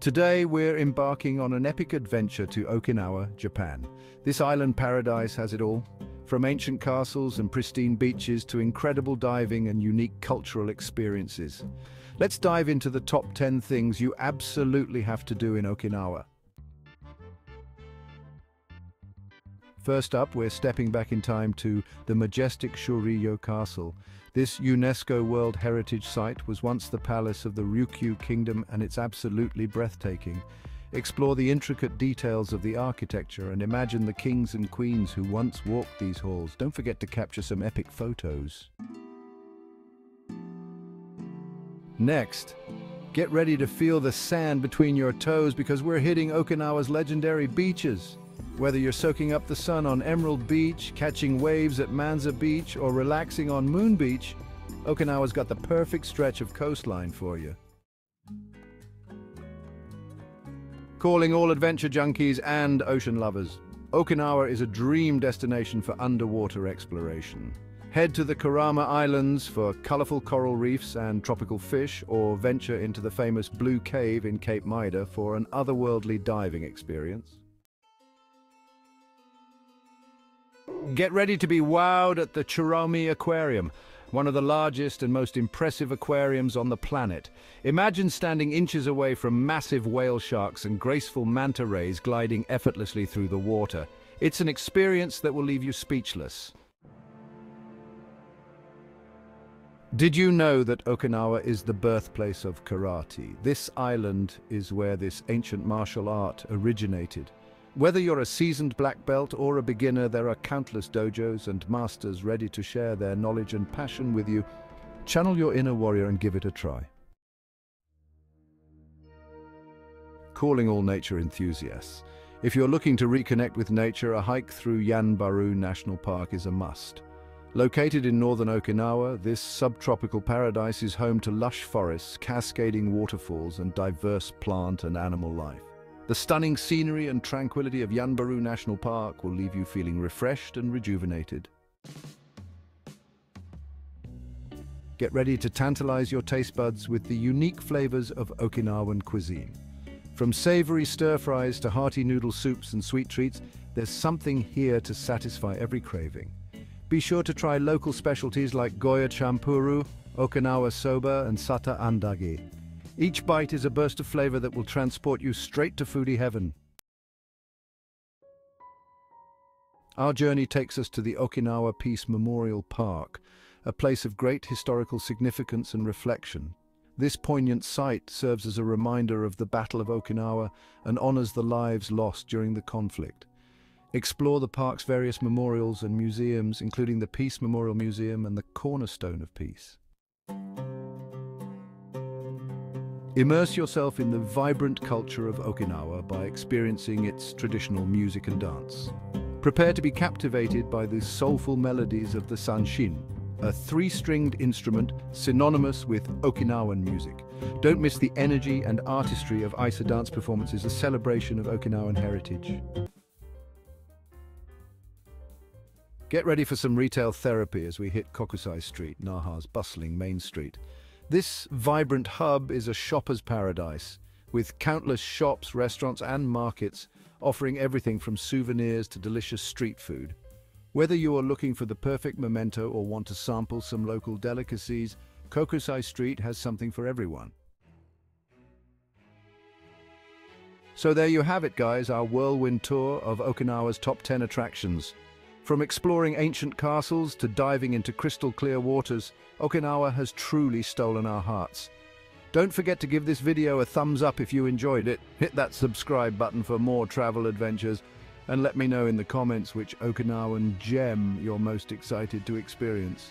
Today, we're embarking on an epic adventure to Okinawa, Japan. This island paradise has it all. From ancient castles and pristine beaches to incredible diving and unique cultural experiences. Let's dive into the top 10 things you absolutely have to do in Okinawa. First up, we're stepping back in time to the majestic Shurijo Castle. This UNESCO World Heritage Site was once the palace of the Ryukyu Kingdom and it's absolutely breathtaking. Explore the intricate details of the architecture and imagine the kings and queens who once walked these halls. Don't forget to capture some epic photos. Next, get ready to feel the sand between your toes because we're hitting Okinawa's legendary beaches. Whether you're soaking up the sun on Emerald Beach, catching waves at Manza Beach, or relaxing on Moon Beach, Okinawa's got the perfect stretch of coastline for you. Calling all adventure junkies and ocean lovers, Okinawa is a dream destination for underwater exploration. Head to the Kerama Islands for colorful coral reefs and tropical fish, or venture into the famous Blue Cave in Cape Maeda for an otherworldly diving experience. Get ready to be wowed at the Churaumi Aquarium, one of the largest and most impressive aquariums on the planet. Imagine standing inches away from massive whale sharks and graceful manta rays gliding effortlessly through the water. It's an experience that will leave you speechless. Did you know that Okinawa is the birthplace of karate? This island is where this ancient martial art originated. Whether you're a seasoned black belt or a beginner, there are countless dojos and masters ready to share their knowledge and passion with you. Channel your inner warrior and give it a try. Calling all nature enthusiasts. If you're looking to reconnect with nature, a hike through Yanbaru National Park is a must. Located in northern Okinawa, this subtropical paradise is home to lush forests, cascading waterfalls and diverse plant and animal life. The stunning scenery and tranquility of Yanbaru National Park will leave you feeling refreshed and rejuvenated. Get ready to tantalize your taste buds with the unique flavors of Okinawan cuisine. From savory stir-fries to hearty noodle soups and sweet treats, there's something here to satisfy every craving. Be sure to try local specialties like Goya champuru, Okinawa soba and sata andagi. Each bite is a burst of flavor that will transport you straight to foodie heaven. Our journey takes us to the Okinawa Peace Memorial Park, a place of great historical significance and reflection. This poignant site serves as a reminder of the Battle of Okinawa and honors the lives lost during the conflict. Explore the park's various memorials and museums, including the Peace Memorial Museum and the Cornerstone of Peace. Immerse yourself in the vibrant culture of Okinawa by experiencing its traditional music and dance. Prepare to be captivated by the soulful melodies of the sanshin, a three-stringed instrument synonymous with Okinawan music. Don't miss the energy and artistry of Eisa dance performances, a celebration of Okinawan heritage. Get ready for some retail therapy as we hit Kokusai Street, Naha's bustling main street. This vibrant hub is a shopper's paradise, with countless shops, restaurants and markets offering everything from souvenirs to delicious street food. Whether you are looking for the perfect memento or want to sample some local delicacies, Kokusai Street has something for everyone. So there you have it guys, our whirlwind tour of Okinawa's top 10 attractions. From exploring ancient castles to diving into crystal clear waters, Okinawa has truly stolen our hearts. Don't forget to give this video a thumbs up if you enjoyed it, hit that subscribe button for more travel adventures, and let me know in the comments which Okinawan gem you're most excited to experience.